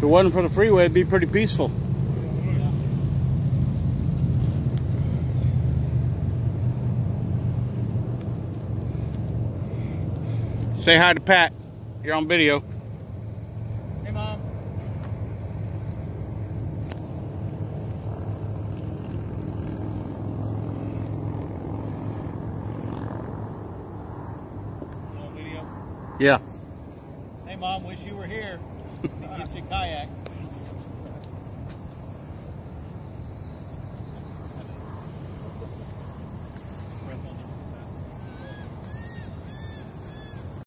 If it wasn't for the freeway, it'd be pretty peaceful. Say hi to Pat. You're on video. Hey, Mom. You on video? Yeah. Hey, Mom, wish you were here. Get you a kayak.